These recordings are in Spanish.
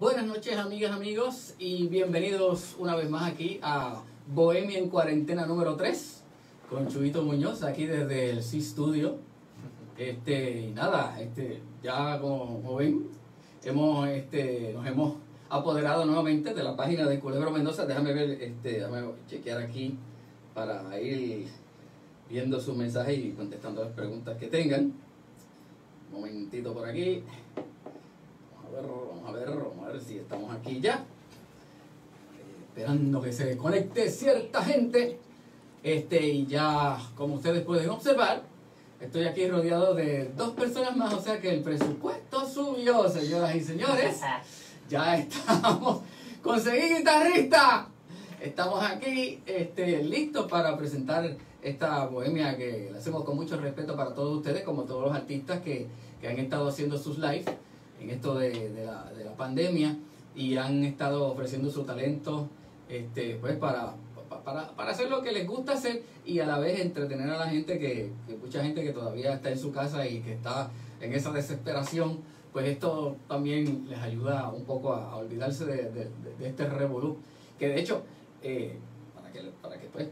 Buenas noches amigas, amigos y bienvenidos una vez más aquí a Bohemia en cuarentena número 3 con Chubito Muñoz aquí desde el C Studio. Este, y nada, este, ya como, ven, hemos, este, nos hemos apoderado nuevamente de la página de Culebro Mendoza. Déjame ver, este, déjame chequear aquí para ir viendo sus mensajes y contestando las preguntas que tengan. Un momentito por aquí. Vamos a ver, vamos a ver, vamos a ver si estamos aquí ya. Esperando que se conecte cierta gente. Este, y ya, como ustedes pueden observar, estoy aquí rodeado de dos personas más, o sea que el presupuesto subió, señoras y señores. Ya estamos. Conseguí guitarrista. Estamos aquí este, listos para presentar esta bohemia que la hacemos con mucho respeto para todos ustedes, como todos los artistas que, que han estado haciendo sus lives en esto de, de, la, de, pandemia y han estado ofreciendo su talento este, pues para, para, para, hacer lo que les gusta hacer y a la vez entretener a la gente, que, mucha gente que todavía está en su casa y que está en esa desesperación, pues esto también les ayuda un poco a, olvidarse de, este revolú. Que de hecho, eh, para que, para que pues,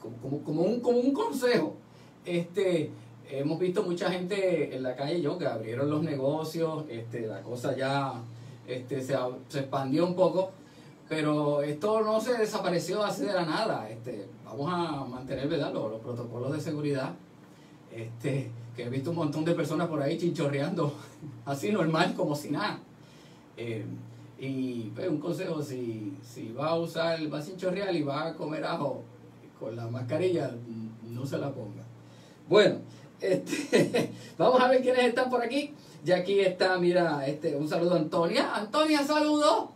como, como, un, como un consejo, este, hemos visto mucha gente en la calle, yo, que abrieron los negocios, este, la cosa ya este, se, expandió un poco, pero esto no se desapareció así de la nada. Este, vamos a mantener ¿verdad? Los, los, protocolos de seguridad. Este, que he visto un montón de personas por ahí chinchorreando, así normal, como si nada. Eh, y pues, un consejo, si, si va a usar, va a chinchorrear y va a comer ajo con la mascarilla, no se la ponga. Bueno, este, vamos a ver quiénes están por aquí. Ya aquí está, mira, este, un saludo a Antonia. Antonia, saludos.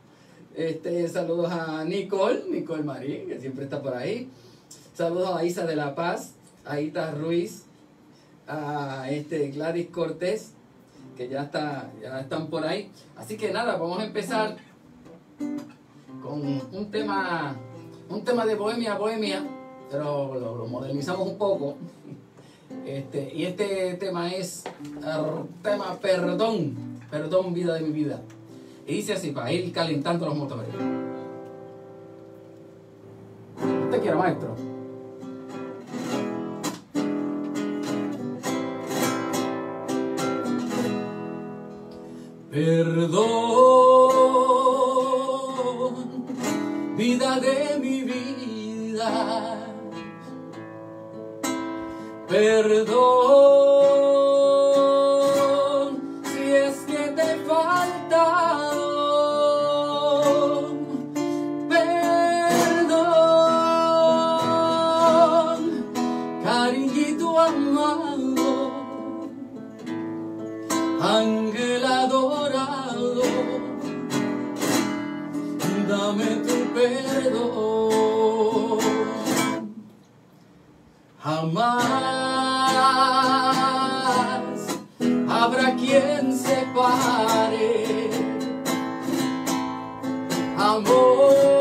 Este, saludos a Nicole, Nicole Marín, que siempre está por ahí. Saludos a Isa de la Paz, a Ita Ruiz, a este Gladys Cortés, que ya está, ya están por ahí. Así que nada, vamos a empezar con un tema, un tema de bohemia, bohemia, pero lo, lo modernizamos un poco. Este, y este tema es el tema perdón, perdón vida de mi vida. Y dice así, para ir calentando los motores. Usted quiere, maestro. Perdón, vida de mi vida. Perdón si es que te he faltado. Perdón, cariñito amado, ángel adorado, dame tu perdón. Jamás habrá quien separe amor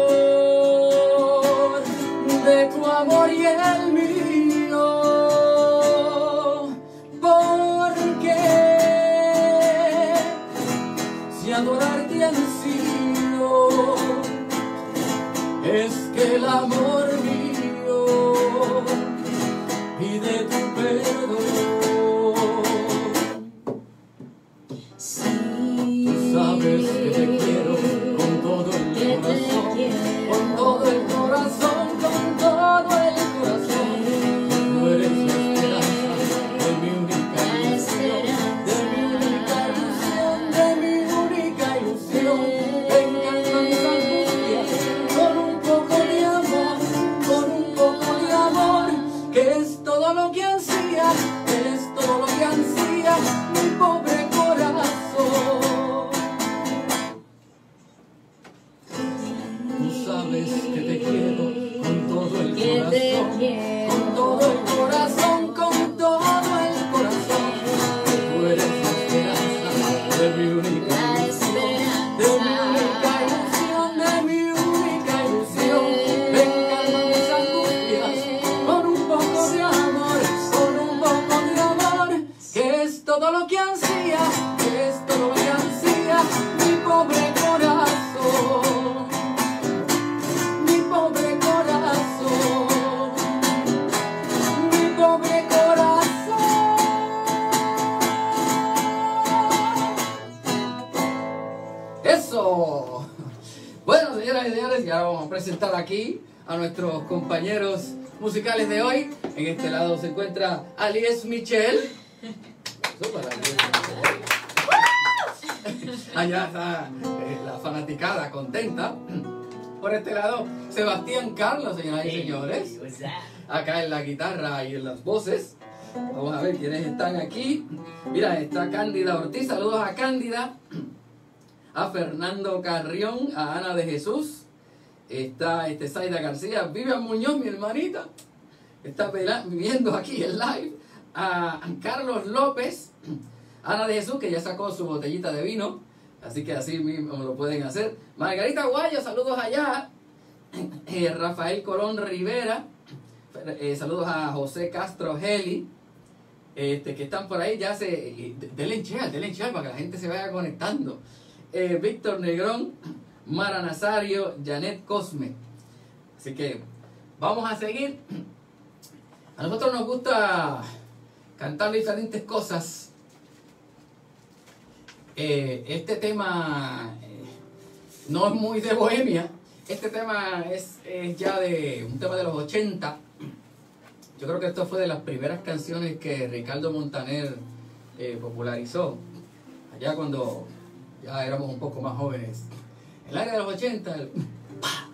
compañeros musicales de hoy. En este lado se encuentra Alies Michel. Allá está eh, la fanaticada contenta. Por este lado, Sebastián Carlos, señoras y señores. Acá en la guitarra y en las voces. Vamos a ver quiénes están aquí. Mira, está Cándida Ortiz. Saludos a Cándida. A Fernando Carrión, a Ana de Jesús. Está este Zaida García, Vivian Muñoz, mi hermanita. Está pela- viendo aquí el live. A Carlos López, Ana de Jesús, que ya sacó su botellita de vino. Así que así mismo lo pueden hacer. Margarita Guayo, saludos allá. Eh, Rafael Colón Rivera. Eh, saludos a José Castro Geli. Este, que están por ahí, ya se. eh, Denle share, denle para que la gente se vaya conectando. Víctor Negrón, Mara Nazario, Janet Cosme. Así que vamos a seguir. A nosotros nos gusta cantar diferentes cosas. Eh, este tema eh, no es muy de bohemia. Este tema es, es ya de un tema de los 80. Yo creo que esto fue de las primeras canciones que Ricardo Montaner eh, popularizó. Allá cuando ya éramos un poco más jóvenes. El área de los 80, el pa,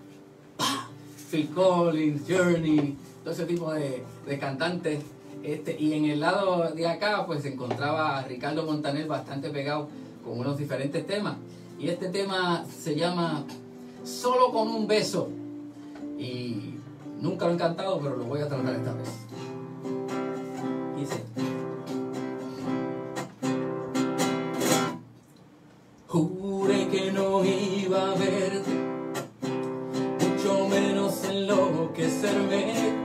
pa, Phil Collins, Journey, todo ese tipo de, de cantantes. Este, y en el lado de acá, pues se encontraba a Ricardo Montaner bastante pegado con unos diferentes temas. Y este tema se llama Solo con un beso. Y nunca lo he cantado, pero lo voy a tratar esta vez. Dice. Juré que no iba a verte, mucho menos enloquecerme,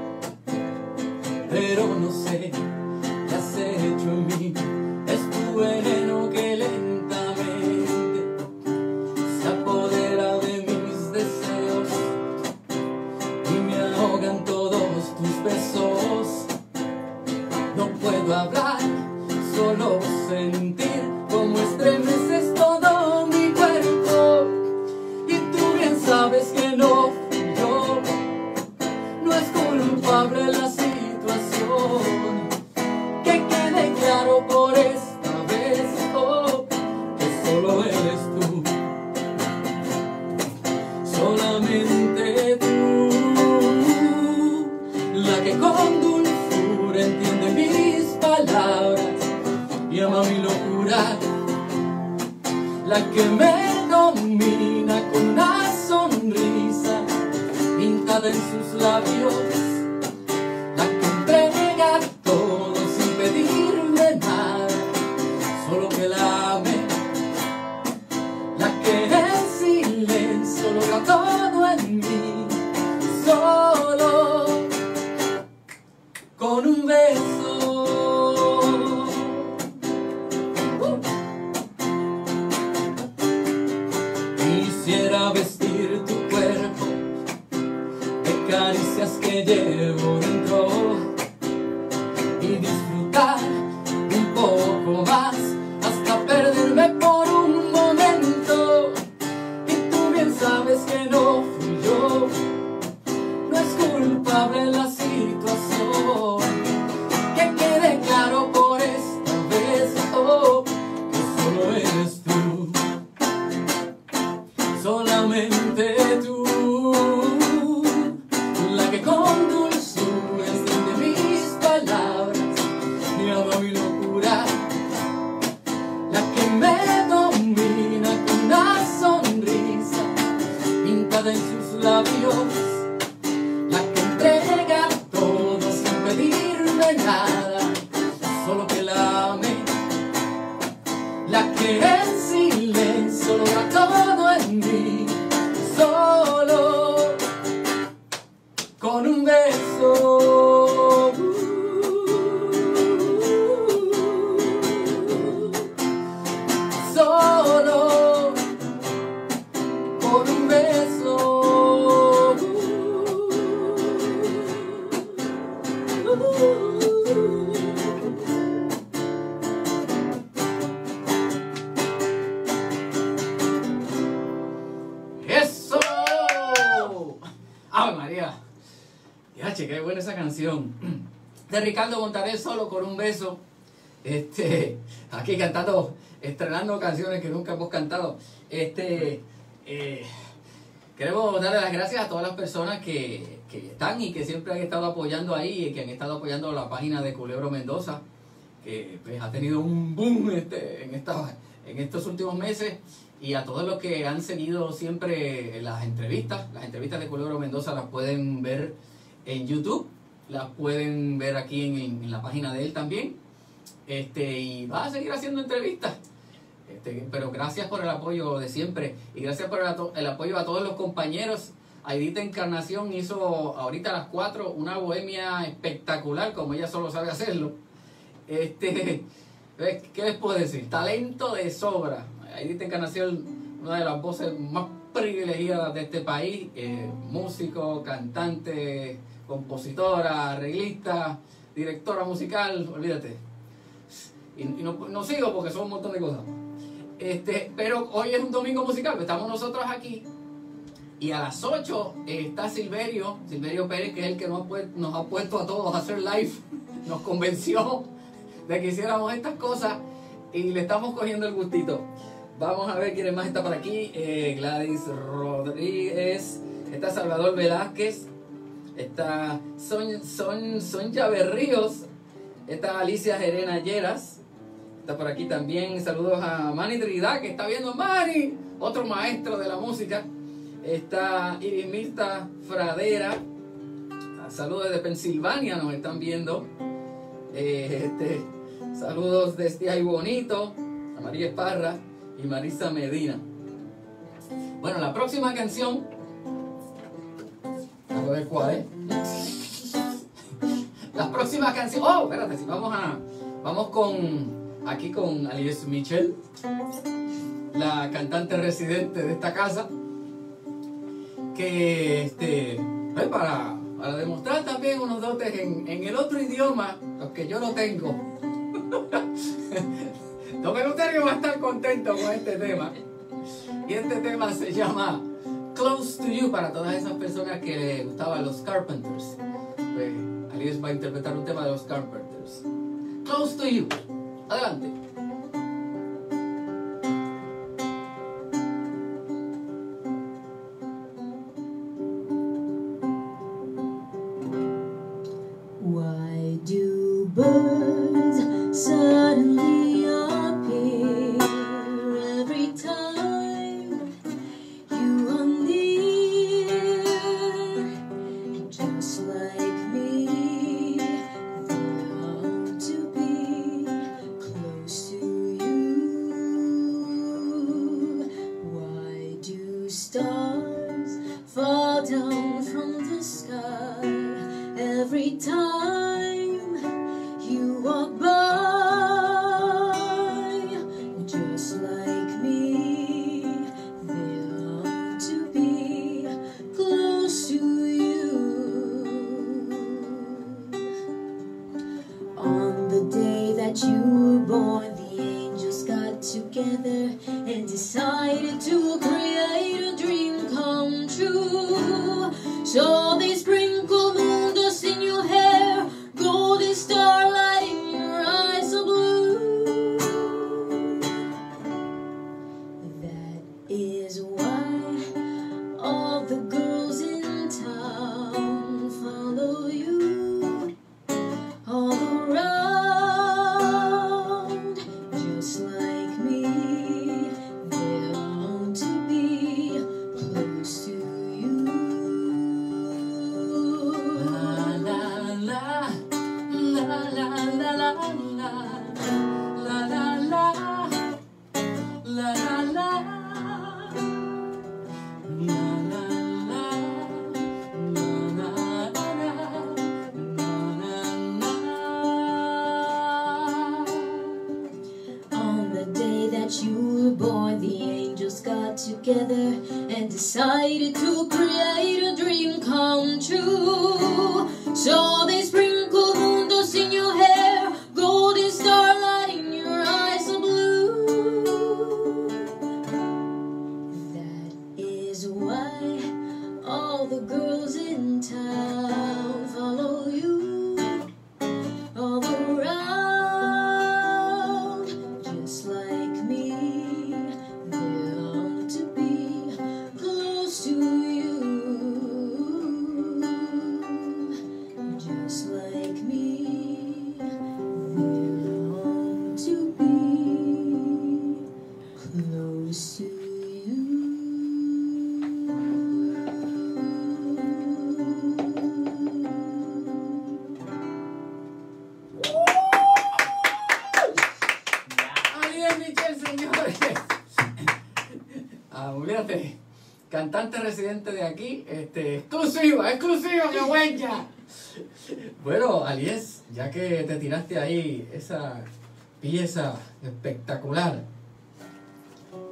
poco más Montaner solo con un beso. Este, aquí cantando, estrenando canciones que nunca hemos cantado. Este, eh, queremos darle las gracias a todas las personas que, que están y que siempre han estado apoyando ahí y que han estado apoyando la página de Culebro Mendoza, que pues, ha tenido un boom este, en, esta, en estos últimos meses y a todos los que han seguido siempre las entrevistas. Las entrevistas de Culebro Mendoza las pueden ver en YouTube, las pueden ver aquí en, en la página de él también. Este, y va a seguir haciendo entrevistas. Este, pero gracias por el apoyo de siempre y gracias por el, el apoyo a todos los compañeros. Aidita Encarnación hizo ahorita a las 4 una bohemia espectacular, como ella solo sabe hacerlo. Este. ¿Qué les puedo decir? Talento de sobra. Aidita Encarnación, una de las voces más privilegiadas de este país, eh, músico, cantante, compositora, arreglista, directora musical, olvídate. Y, no, sigo porque son un montón de cosas. Este, pero hoy es un domingo musical, estamos nosotros aquí. Y a las 8 está Silverio, Silverio Pérez, que es el que nos ha, pu- nos ha puesto a todos a hacer live. Nos convenció de que hiciéramos estas cosas y le estamos cogiendo el gustito. Vamos a ver quién más está por aquí. Eh, Gladys Rodríguez, está Salvador Velázquez, está Son, Son, Sonja Berríos, está Alicia Jerena Lleras, está por aquí también. Saludos a Manny Trinidad, que está viendo Manny, otro maestro de la música. Está Iris Mirta Fradera. Saludos desde Pensilvania, nos están viendo. Eh, este, saludos desde ahí bonito, a María Esparra y Marisa Medina. Bueno, la próxima canción. A ver cuál es. La próxima canción. Oh, espérate, si vamos a. Vamos con. Aquí con Alice Michel, la cantante residente de esta casa. Que este. eh, para, para demostrar también unos dotes en, en el otro idioma, los que yo no tengo. Don Eleuterio va a estar contento con este tema. Y este tema se llama Close to You para todas esas personas que le gustaban los Carpenters. Pues, Alice va a interpretar un tema de los Carpenters. Close to You. Adelante. o De aquí, este, exclusiva, exclusiva, que huella. Bueno, Alies, ya que te tiraste ahí esa pieza espectacular.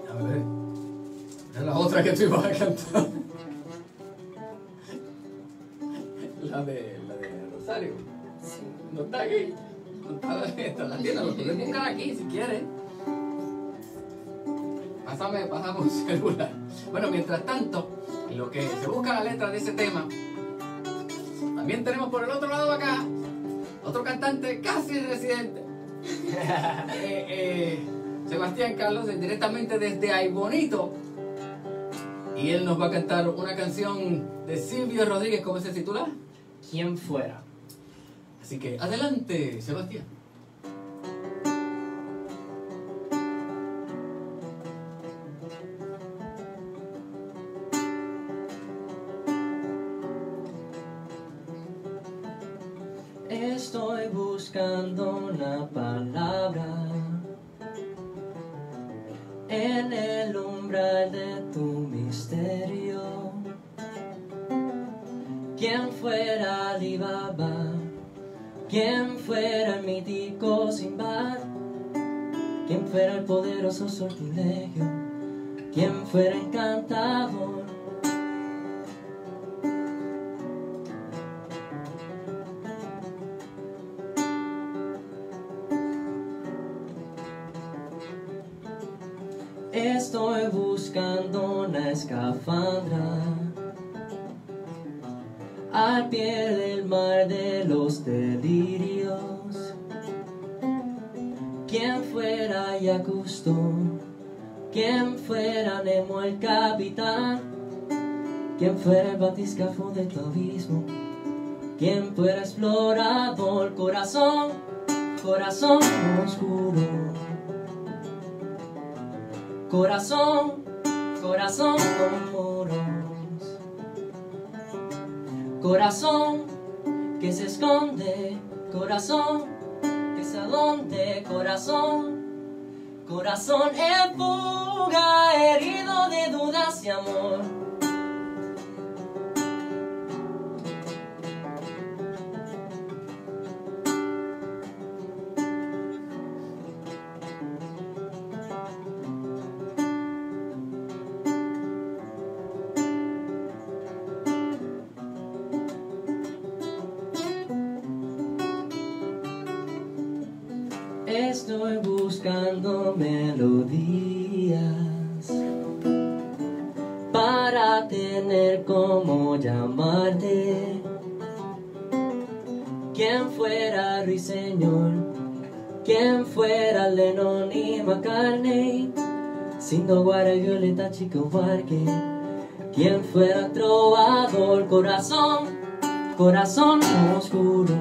A ver, es la otra que tú ibas a cantar. La de, la de Rosario. No está aquí. No está la la tienda, lo puedes buscar aquí si quieres. Pásame, pásame un celular. Bueno, mientras tanto, en lo que se busca la letra de ese tema, también tenemos por el otro lado acá otro cantante casi residente. Eh, eh, Sebastián Carlos, directamente desde Ay Bonito. Y él nos va a cantar una canción de Silvio Rodríguez, ¿cómo se titula? ¿Quién fuera? Así que adelante, Sebastián. Poderoso sortilegio? ¿Quién fuera encantador? Estoy buscando una escafandra al pie del mar de los delirios. Quien fuera Yacusto, quien fuera Nemo el capitán, quien fuera el batiscafo de tu abismo, quien fuera explorador, corazón, corazón oscuro. Corazón, corazón con muros. Corazón que se esconde, corazón adonde, corazón. Corazón en fuga, herido de dudas y amor. Sindo Guara y Violeta Chico Parque, quien fuera trovador, corazón, corazón oscuro.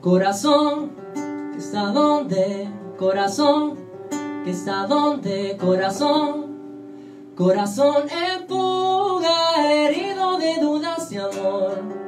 Corazón, que está donde, corazón, que está donde, corazón, corazón en fuga, herido de dudas y amor.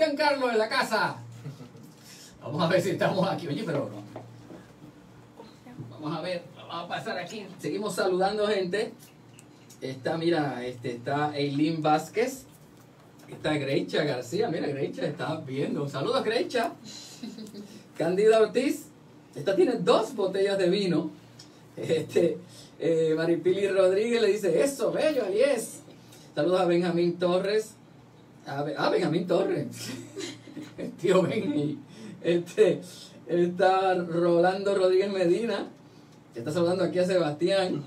Sebastián Carlos en la casa. Vamos a ver si estamos aquí. Oye, pero no. Vamos a ver, vamos a pasar aquí. Seguimos saludando gente. Está, mira, este, está Eileen Vázquez. Está Greicha García. Mira, Greicha está viendo. Saludos, Greicha. Cándida Ortiz. Esta tiene dos botellas de vino. Este, eh, Maripili Rodríguez le dice, eso, bello, ahí es. Saludos a Benjamín Torres. A, Be- ah, Benjamín Torres. El tío Benji. Este, está Rolando Rodríguez Medina. Está saludando aquí a Sebastián.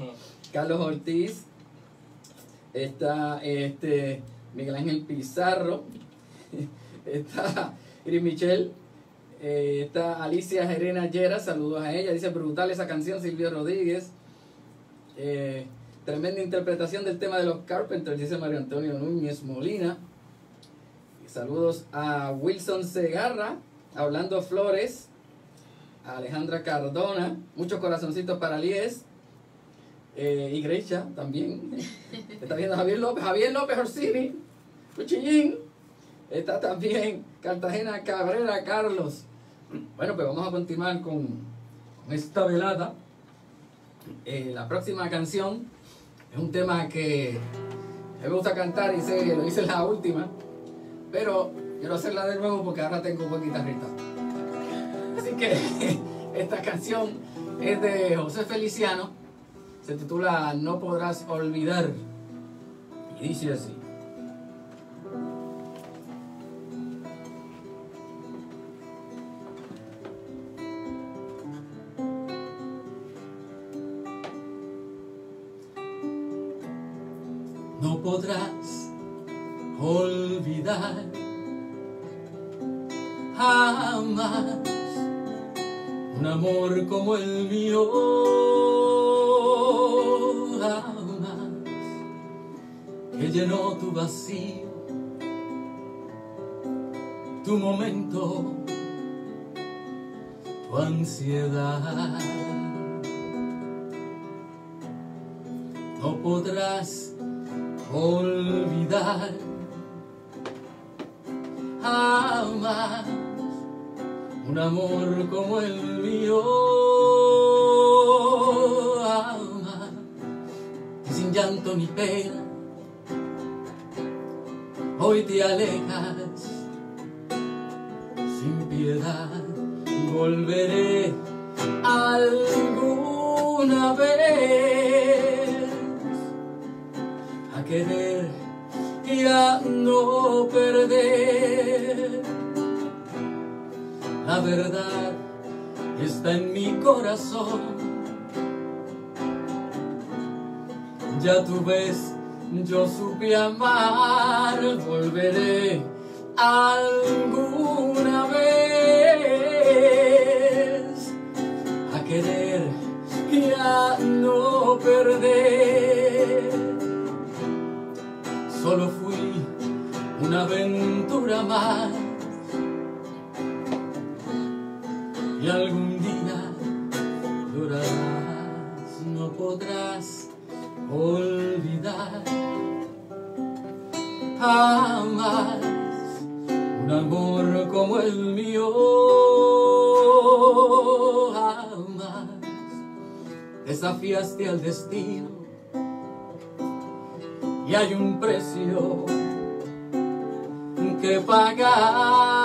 Carlos Ortiz. Está este, Miguel Ángel Pizarro. Está Iris Michel. Eh, está Alicia Jerena Llera, saludos a ella. Dice brutal esa canción, Silvio Rodríguez. Eh, tremenda interpretación del tema de los Carpenters, dice Mario Antonio Núñez Molina. Saludos a Wilson Segarra, hablando Flores, a Alejandra Cardona, muchos corazoncitos para Lies. Eh, y Grecia también. Está viendo Javier López, Javier López Orsini, Cuchillín. Está también Cartagena Cabrera Carlos. Bueno, pues vamos a continuar con, esta velada. Eh, la próxima canción es un tema que me gusta cantar y sé lo hice la última, pero quiero hacerla de nuevo porque ahora tengo buen guitarrita. Así que esta canción es de José Feliciano, se titula No podrás olvidar y dice así. Tu ansiedad. No podrás olvidar jamás un amor como el mío jamás y sin llanto ni pena hoy te alejas yo supe amar, volveré alguna vez a querer y a no perder solo fui una aventura más. Y algún día llorarás, no podrás olvidar jamás un amor como el mío, jamás desafiaste al destino y hay un precio que pagar.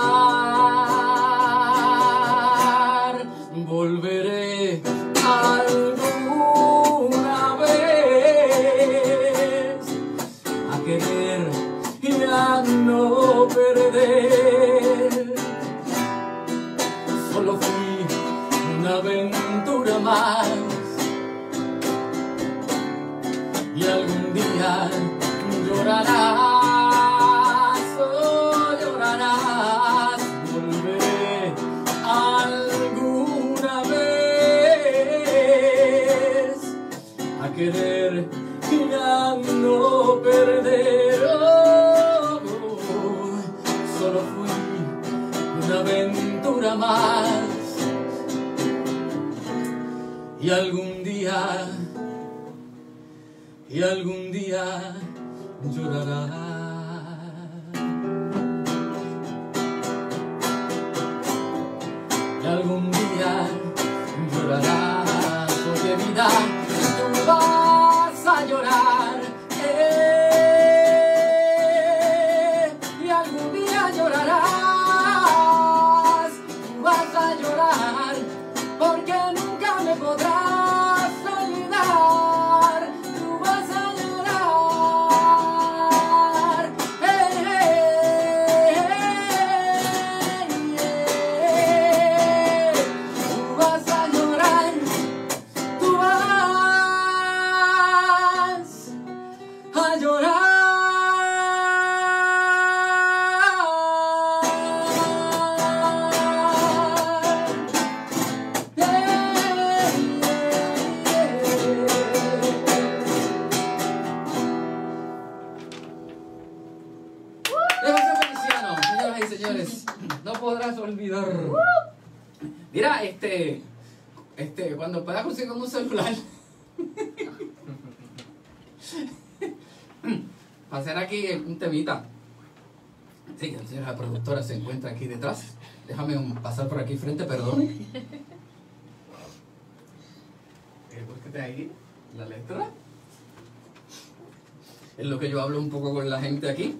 Y algún día llorará. Se encuentra aquí detrás. Déjame pasar por aquí frente, perdón. Eh, búsquete ahí la letra. Es lo que yo hablo un poco con la gente aquí.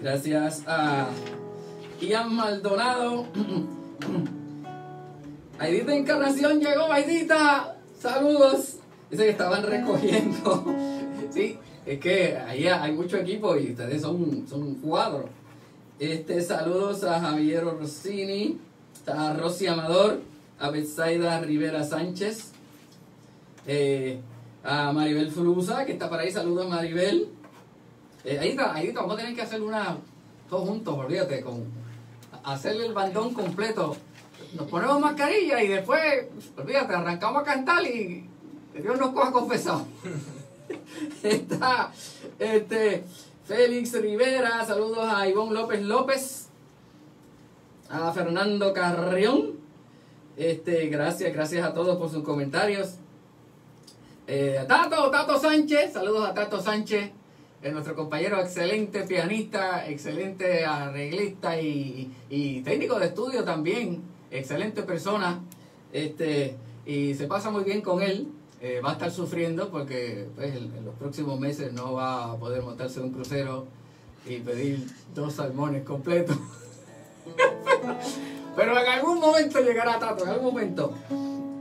Gracias a Ian Maldonado. Aidita Encarnación llegó, Aidita. Saludos. Dice que estaban recogiendo. Sí, es que ahí hay mucho equipo y ustedes son, son cuadros. Este, saludos a Javier Orsini, a Rosy Amador, a Betsaida Rivera Sánchez, eh, a Maribel Frusa, que está por ahí. Saludos, Maribel. Eh, ahí está, ahí está. Vamos a tener que hacer una, todos juntos, olvídate, con hacerle el bandón completo. Nos ponemos mascarilla y después, olvídate, arrancamos a cantar y Dios nos coja confesado. está este, Félix Rivera, saludos a Ivonne López López, a Fernando Carrión. Este, gracias, gracias a todos por sus comentarios. Eh, a Tato, Tato Sánchez, saludos a Tato Sánchez, eh, nuestro compañero excelente pianista, excelente arreglista y, y técnico de estudio también, excelente persona, este, y se pasa muy bien con él. Eh, va a estar sufriendo porque pues, en, los próximos meses no va a poder montarse un crucero y pedir dos salmones completos. Pero en algún momento llegará Tato, en algún momento.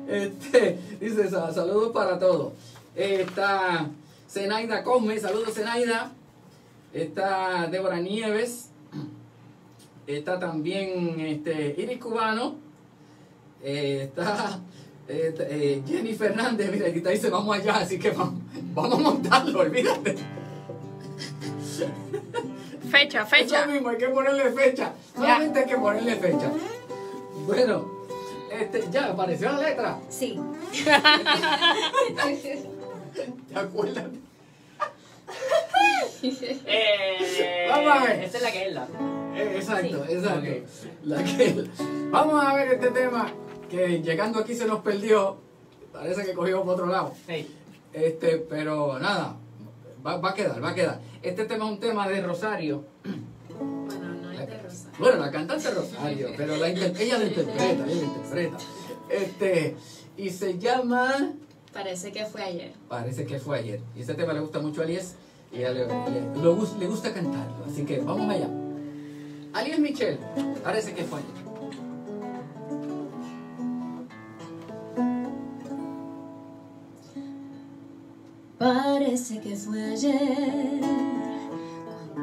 Este, dice, "Sa- saludos para todos. Está Zenaida Cosme, saludos Zenaida. Está Débora Nieves. Está también este, Iris Cubano. Eh, está eh, eh, Jenny Fernández, mira, aquí está, dice vamos allá, así que vamos, vamos a montarlo, olvídate. Fecha, fecha. Eso mismo, hay que ponerle fecha. Solamente hay que ponerle fecha. Bueno, este, ya apareció la letra. Sí. ¿Te acuerdas? Eh, Vamos a ver. Esta es la que es la. Eh, exacto, Sí. exacto. La que- vamos a ver este tema que llegando aquí se nos perdió. Parece que cogió por otro lado. Hey. Este, pero nada, va, va a quedar, va a quedar. Este tema es un tema de Rosario. Bueno, no es de Rosa. Bueno, la cantante Rosario, pero la inter- ella lo interpreta, ella lo interpreta. Este, y se llama, Parece que fue ayer. parece que fue ayer. Y este tema le gusta mucho a Alies y a ella le, le gusta cantarlo. Así que vamos allá. Alies Michel, parece que fue ayer. Parece que fue ayer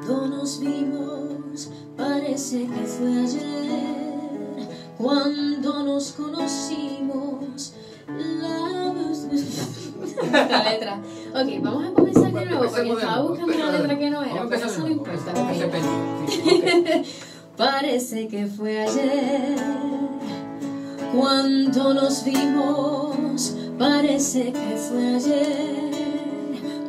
cuando nos vimos. Parece que fue ayer cuando nos conocimos. La, la letra. Ok, vamos a comenzar de nuevo porque estaba buscando la letra que no era. Pero eso no importa. Parece que fue ayer cuando nos vimos. Parece que fue ayer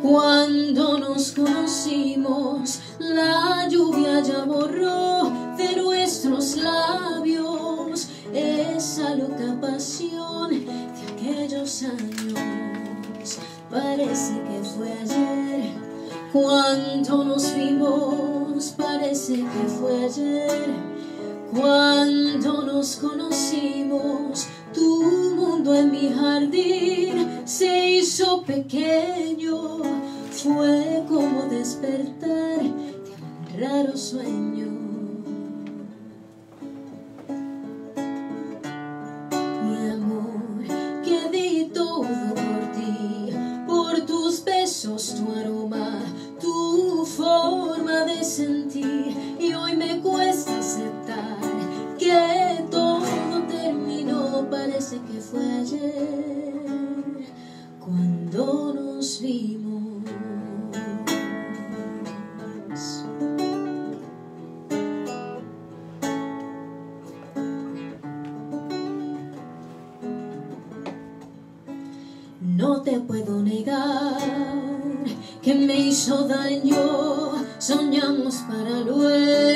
cuando nos conocimos. La lluvia ya borró de nuestros labios esa loca pasión de aquellos años. Parece que fue ayer cuando nos vimos, parece que fue ayer. Cuando nos conocimos, tu mundo en mi jardín se hizo pequeño. Fue como despertar de un raro sueño. Que me hizo daño. Soñamos para luego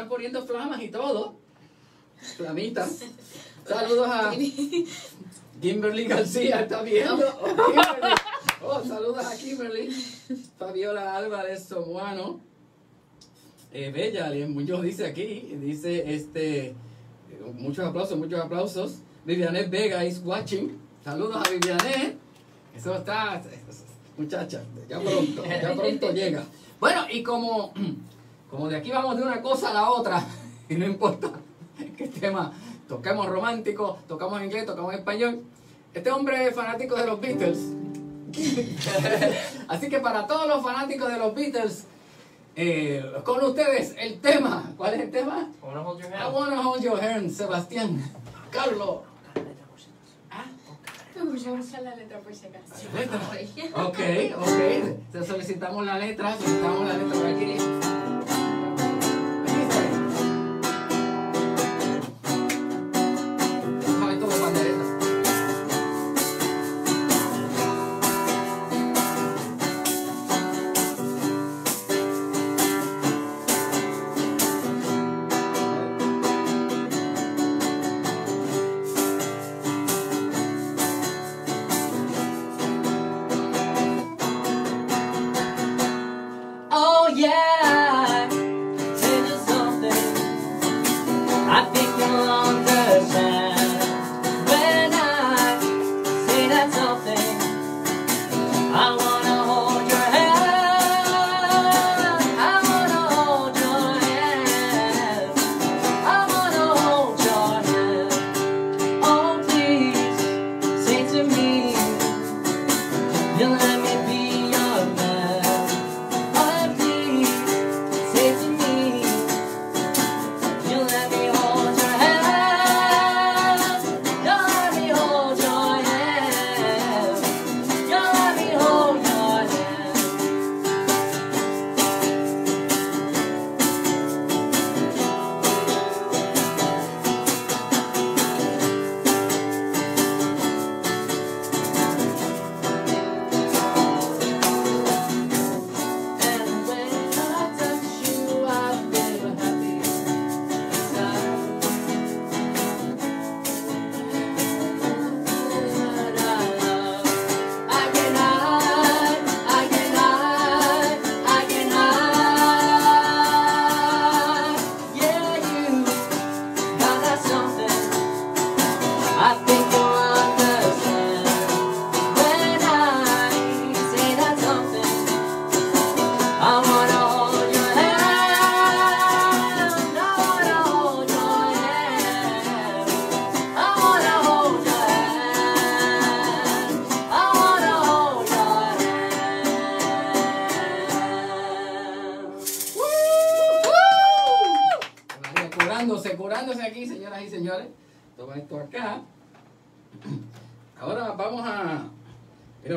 están poniendo flamas y todo. Flamitas. Saludos a Kimberly García, ¿está viendo? Oh, Kimberly. Oh, saludos a Kimberly. Fabiola Álvarez Somuano. Eh, Bella, Alien Muñoz dice aquí, dice este, muchos aplausos, muchos aplausos. Vivianet Vega is watching. Saludos a Vivianet. Eso está, muchacha, ya pronto, ya pronto llega. Bueno, y como, como de aquí vamos de una cosa a la otra, y no importa qué tema, toquemos romántico, tocamos inglés, tocamos español. Este hombre es fanático de los Beatles. Así que para todos los fanáticos de los Beatles, eh, con ustedes el tema. ¿Cuál es el tema? I wanna hold your I hand. wanna hold your hand, Sebastián. Carlos. Vamos a la letra por si acaso. Ok, ok. Te solicitamos la letra, solicitamos la letra por aquí.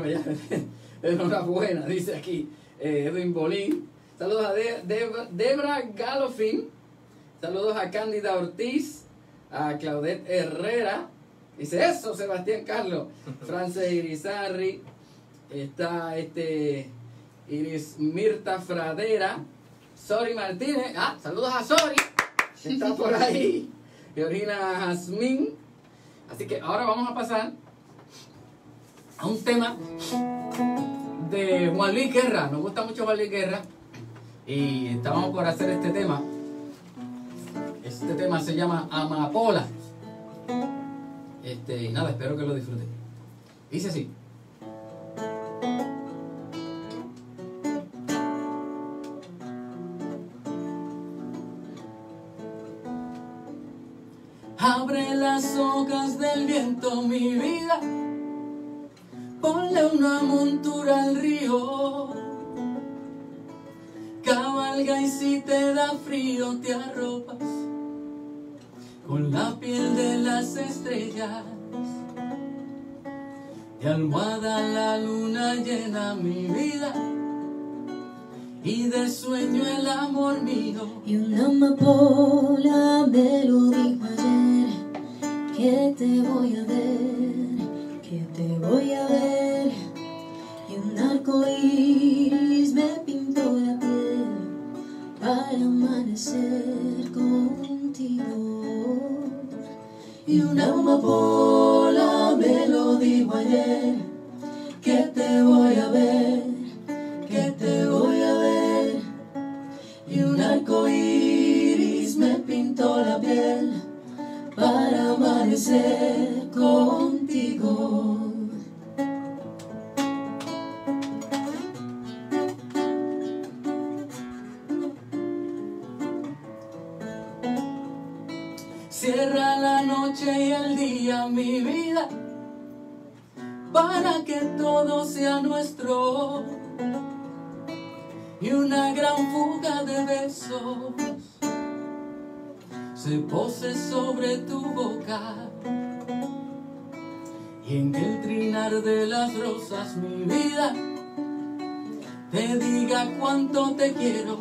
Enhorabuena, dice aquí eh, Edwin Bolín. Saludos a De- Deb- Debra Galofin. Saludos a Cándida Ortiz. A Claudette Herrera. Dice eso, Sebastián Carlos. Frances Irizarri. Está este. Iris Mirta Fradera. Sori Martínez. Ah, saludos a Sori. Está por ahí. Georgina Jazmín. Así que ahora vamos a pasar a un tema de Juan Luis Guerra. Nos gusta mucho Juan Luis Guerra. Y estábamos por hacer este tema. Este tema se llama Amapola. Este, y nada, espero que lo disfruten. Dice así. Abre las hojas del viento, mi vida. Ponle una montura al río. Cabalga y si te da frío te arropas con la piel de las estrellas. Y almohada la luna llena mi vida. Y de sueño el amor mío. Y una amapola me lo dijo ayer que te voy a ver, voy a ver. Y un arco iris me pintó la piel para amanecer contigo. Y una amapola me lo dijo ayer que te voy a ver, que te voy a ver. Y un arco iris me pintó la piel para amanecer contigo. Que todo sea nuestro. Y una gran fuga de besos se pose sobre tu boca. Y en el trinar de las rosas, mi vida, te diga cuánto te quiero.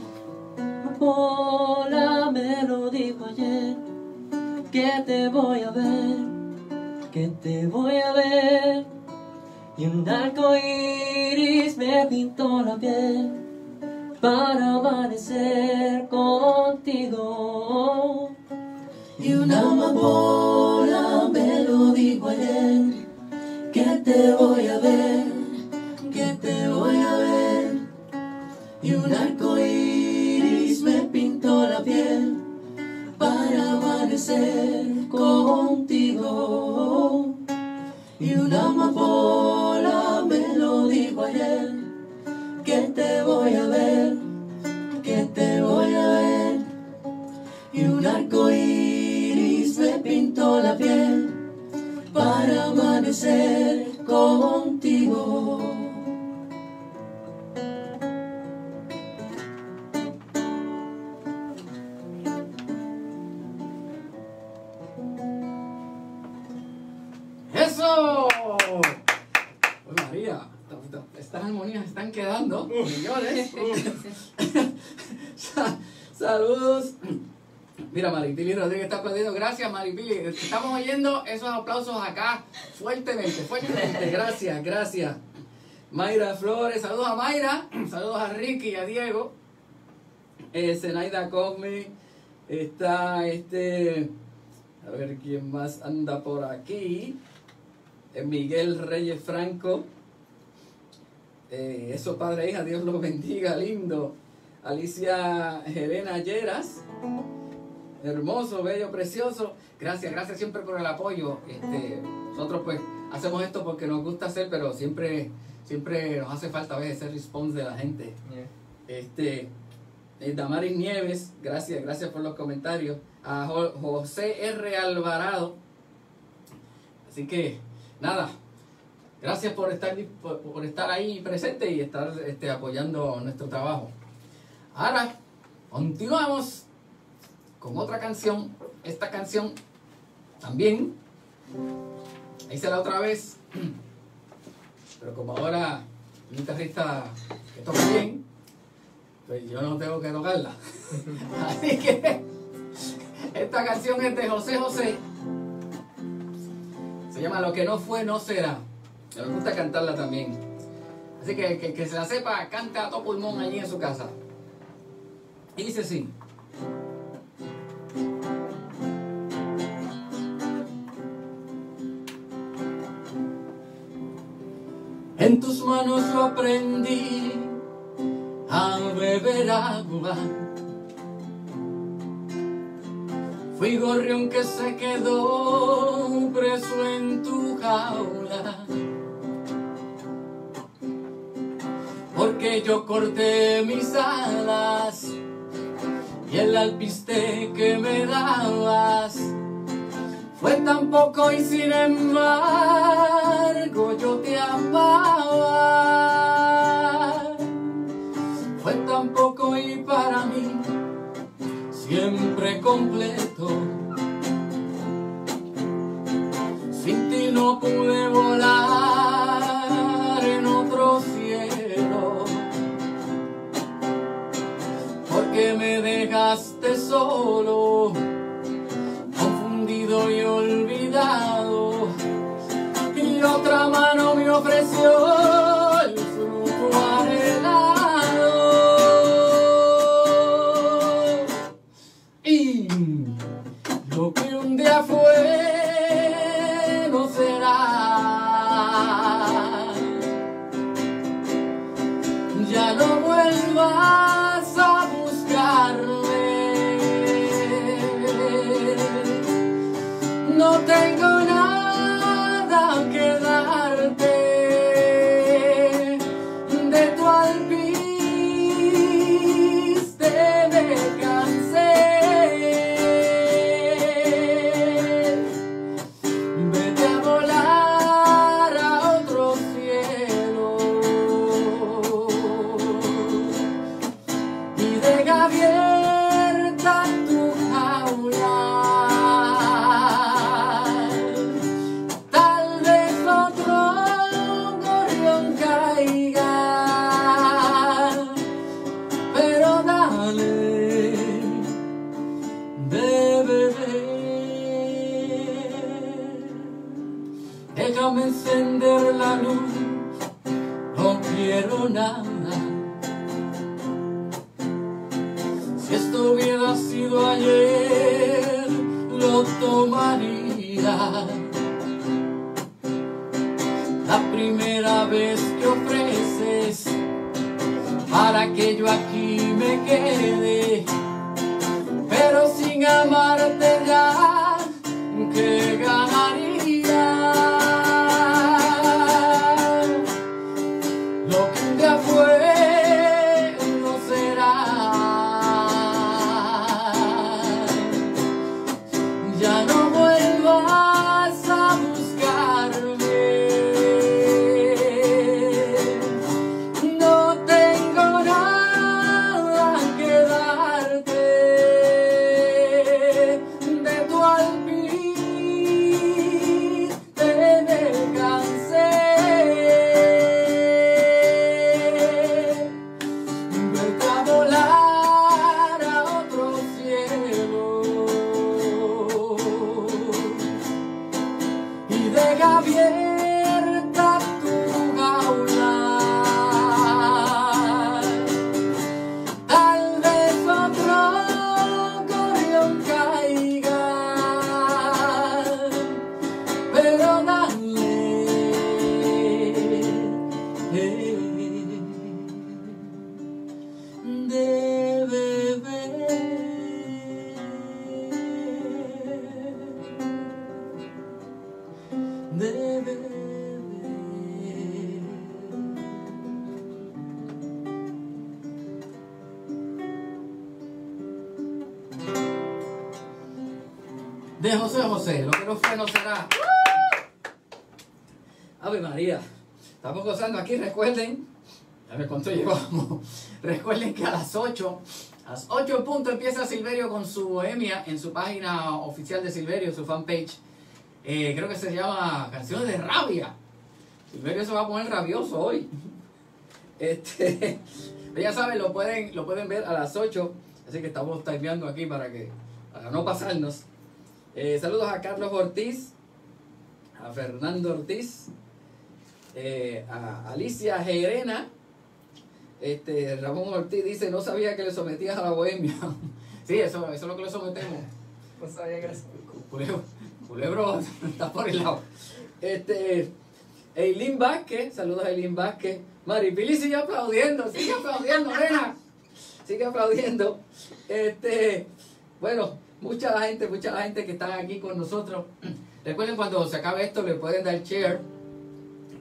Amapola me lo dijo ayer que te voy a ver, que te voy a ver. Y un arco iris me pintó la piel para amanecer contigo. Y una amapola me lo dijo ayer que te voy a ver, que te voy a ver. Y un arco iris me pintó la piel para amanecer contigo. Y una amapola me lo dijo ayer que te voy a ver, que te voy a ver. Y un arco iris me pintó la piel para amanecer contigo. Estas armonías están quedando, señores. Sa- Saludos. Mira, Maripili Rodríguez está aplaudiendo. Gracias, Maripili. Estamos oyendo esos aplausos acá fuertemente, fuertemente. Gracias, gracias. Mayra Flores, saludos a Mayra, saludos a Ricky y a Diego. Eh, Zenaida Cosme, está este. A ver quién más anda por aquí. Eh, Miguel Reyes Franco. Eh, eso, padre e hija, Dios los bendiga, lindo. Alicia Helena Lleras. Hermoso, bello, precioso. Gracias, gracias siempre por el apoyo. Este, nosotros pues hacemos esto porque nos gusta hacer, pero siempre, siempre nos hace falta a veces ese response de la gente. Este, eh, Damaris Nieves, gracias, gracias por los comentarios. A Jo- José R. Alvarado. Así que, nada, gracias por estar, por, por estar ahí presente y estar este, apoyando nuestro trabajo. Ahora, continuamos con otra canción. Esta canción también, se la otra vez, pero como ahora un guitarrista que toca bien, pues yo no tengo que tocarla. Así que esta canción es de José José. Se llama Lo que no fue, no será. Me gusta cantarla también. Así que, que se la sepa, canta a todo pulmón allí en su casa. Y dice así. En tus manos yo aprendí a beber agua. Fui gorrión que se quedó preso en tu jaula. Yo corté mis alas y el alpiste que me dabas fue tan poco y sin embargo yo te amaba. Fue tan poco y para mí siempre completo. Sin ti no pude volar solo, José, lo que no fue no será. Ave María, estamos gozando aquí, recuerden, a ver cuánto llevamos, recuerden que a las 8, a las 8 en punto empieza Silverio con su bohemia en su página oficial de Silverio, su fanpage, Eh, creo que se llama Canciones de Rabia. Silverio se va a poner rabioso hoy. Este, ya saben, lo pueden, lo pueden ver a las 8, así que estamos timeando aquí para que para no pasarnos. Eh, saludos a Carlos Ortiz, a Fernando Ortiz, eh, a Alicia Gerena. Este, Ramón Ortiz dice, no sabía que le sometías a la bohemia. sí, eso, eso es lo que le sometemos. No sabía que Culebro, culebro está por el lado. Este, Eileen Vázquez, saludos a Eileen Vázquez. Maripili sigue aplaudiendo, sigue aplaudiendo, nena. Sigue aplaudiendo. Este, bueno, mucha gente, mucha gente que están aquí con nosotros. Recuerden cuando se acabe esto le pueden dar share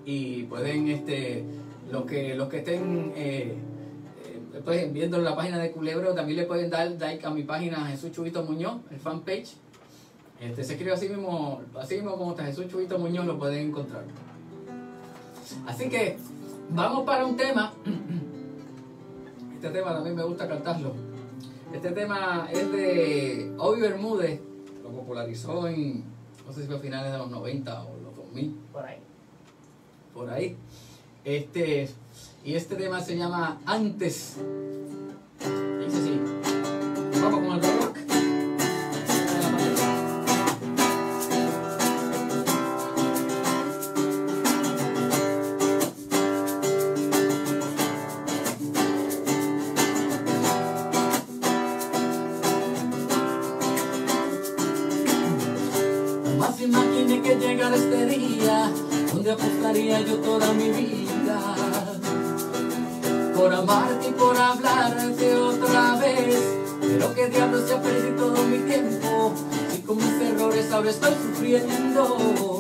y pueden este los que los que estén eh, eh, pues, viendo la página de Culebro también le pueden dar like a mi página Jesús Chubito Muñoz, el fanpage. Este, se escribe así mismo, así mismo como está Jesús Chubito Muñoz, lo pueden encontrar. Así que vamos para un tema. Este tema también me gusta cantarlo. Este tema es de Obi Bermúdez. Lo popularizó en, no sé si fue a finales de los 90 o los 2000, Por ahí. por ahí. Este, y este tema se llama Antes. Dice así. Vamos con el estoy sufriendo.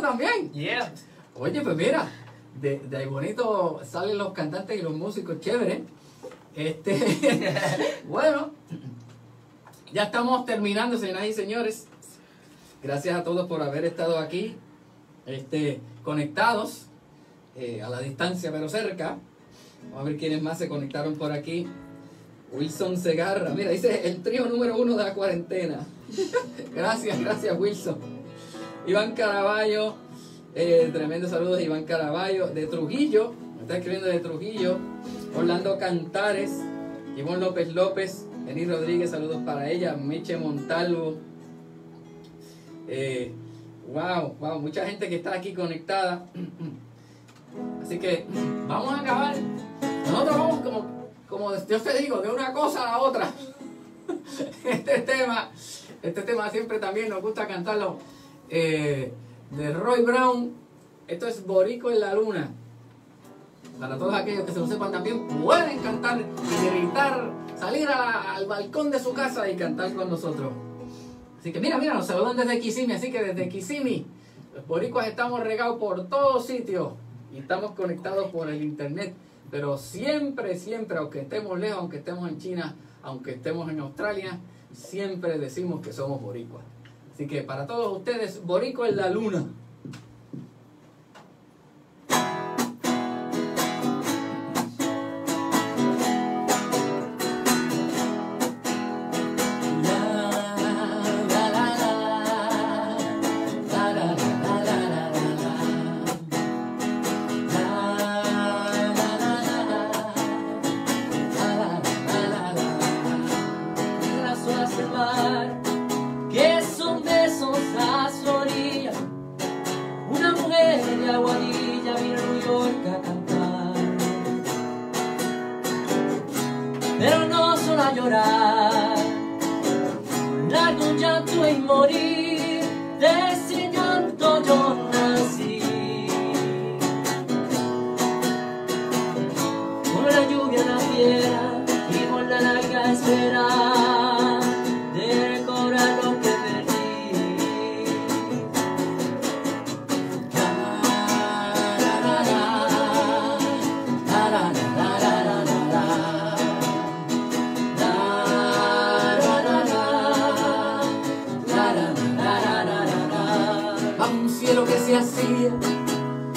También. Yeah. Oye, pues mira, de, de ahí bonito salen los cantantes y los músicos chéveres. Este, bueno, ya estamos terminando, señoras y señores. Gracias a todos por haber estado aquí, este, conectados. eh, a la distancia pero cerca. Vamos a ver quiénes más se conectaron por aquí. Wilson Segarra, mira, dice el trío número uno de la cuarentena. gracias, gracias Wilson. Iván Caraballo, eh, tremendo saludos Iván Caraballo, de Trujillo, me está escribiendo de Trujillo. Orlando Cantares, Ivonne López López, Eni Rodríguez, saludos para ella, Meche Montalvo. Eh, wow, wow, mucha gente que está aquí conectada. Así que vamos a acabar. Nosotros vamos como, como yo te digo, de una cosa a la otra. Este tema, este tema siempre también nos gusta cantarlo. Eh, de Roy Brown. Esto es Borico en la Luna. Para todos aquellos que se lo sepan también, pueden cantar y gritar, salir al balcón de su casa y cantar con nosotros. Así que mira, mira, nos saludan desde Kissimmee, así que desde Kissimmee, los boricuas estamos regados por todos sitios y estamos conectados por el internet. Pero siempre, siempre, aunque estemos lejos, aunque estemos en China, aunque estemos en Australia, siempre decimos que somos boricuas. Así que para todos ustedes, boricua en la luna.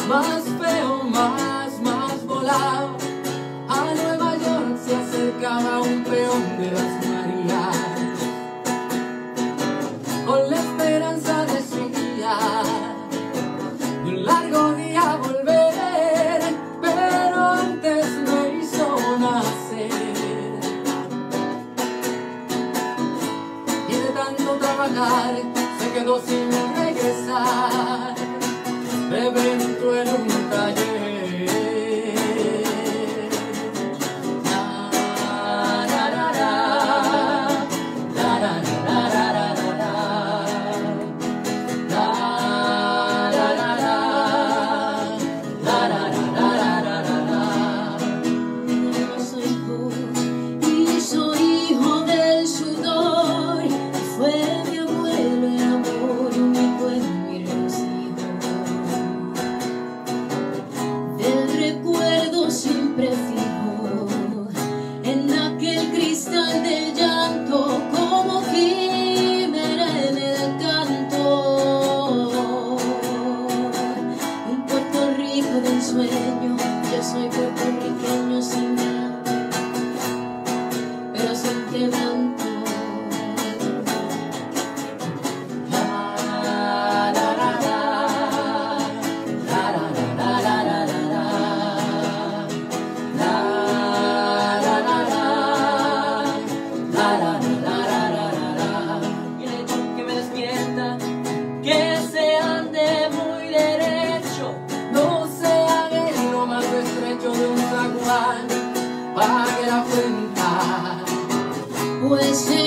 Más feo, más, más volado. Was do.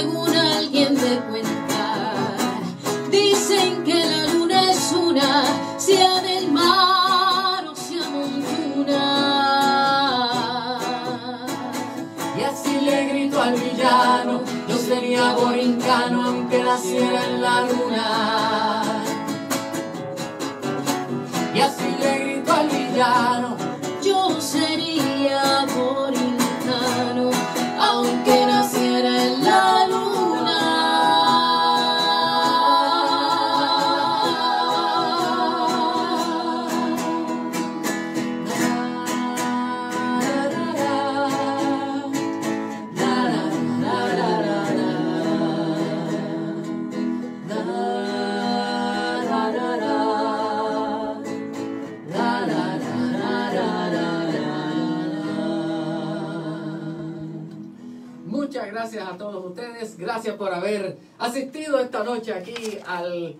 Gracias por haber asistido esta noche aquí al,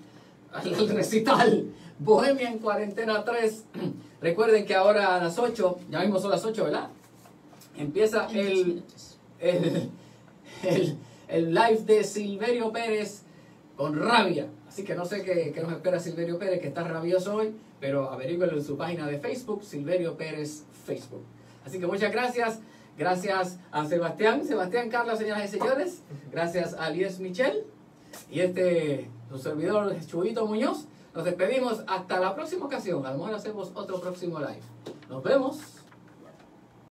al recital Bohemia en Cuarentena 3. Recuerden que ahora a las 8, ya mismo son las 8, ¿verdad? Empieza el, el, el, el live de Silverio Pérez con rabia. Así que no sé qué, qué nos espera Silverio Pérez, que está rabioso hoy, pero averígüenlo en su página de Facebook, Silverio Pérez Facebook. Así que muchas gracias. Gracias a Sebastián, Sebastián Carlos, señoras y señores. Gracias a Lies Michel. Y este, su servidor, Chubito Muñoz. Nos despedimos hasta la próxima ocasión. A lo mejor hacemos otro próximo live. Nos vemos.